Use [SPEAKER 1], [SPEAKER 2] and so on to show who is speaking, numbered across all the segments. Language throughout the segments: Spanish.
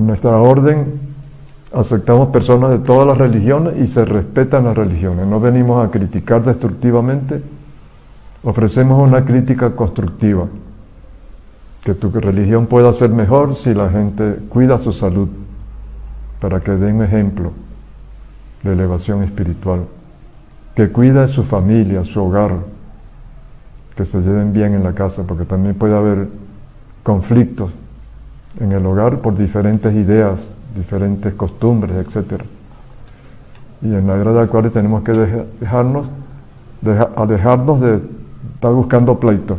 [SPEAKER 1] nuestra orden aceptamos personas de todas las religiones y se respetan las religiones. No venimos a criticar destructivamente, ofrecemos una crítica constructiva. Que tu religión pueda ser mejor si la gente cuida su salud, para que den ejemplo de elevación espiritual. Que cuide su familia, su hogar, que se lleven bien en la casa, porque también puede haber conflictos en el hogar por diferentes ideas, diferentes costumbres, etc. Y en la era de Acuario tenemos que dejarnos, alejarnos de estar buscando pleito.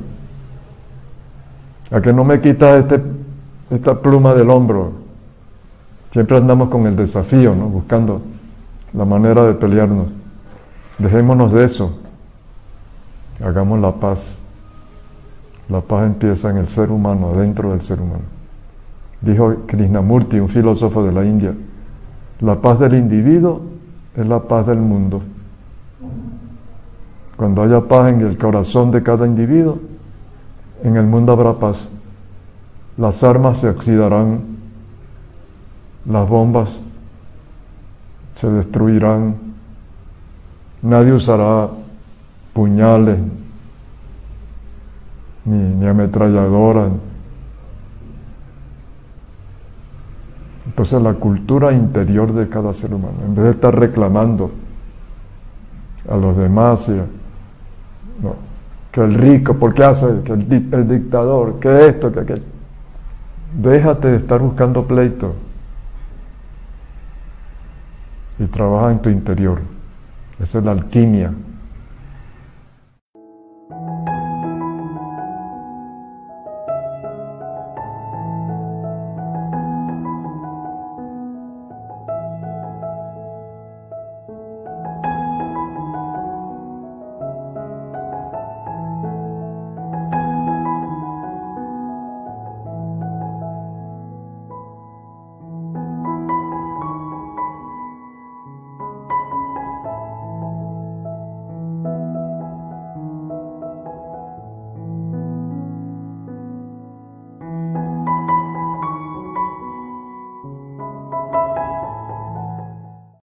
[SPEAKER 1] A que no me quita este, esta pluma del hombro. Siempre andamos con el desafío, ¿no? buscando la manera de pelearnos. Dejémonos de eso. Hagamos la paz. La paz empieza en el ser humano, dentro del ser humano. Dijo Krishnamurti, un filósofo de la India, la paz del individuo es la paz del mundo. Cuando haya paz en el corazón de cada individuo, en el mundo habrá paz. Las armas se oxidarán, las bombas se destruirán, nadie usará puñales, ni, ni ametralladoras. Entonces la cultura interior de cada ser humano, en vez de estar reclamando a los demás, que el rico, ¿por qué hace? Que el, el dictador, que esto, que aquello. Déjate de estar buscando pleito y trabaja en tu interior. Esa es la alquimia